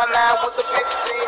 my nine with the 15.